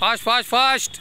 fast fast fast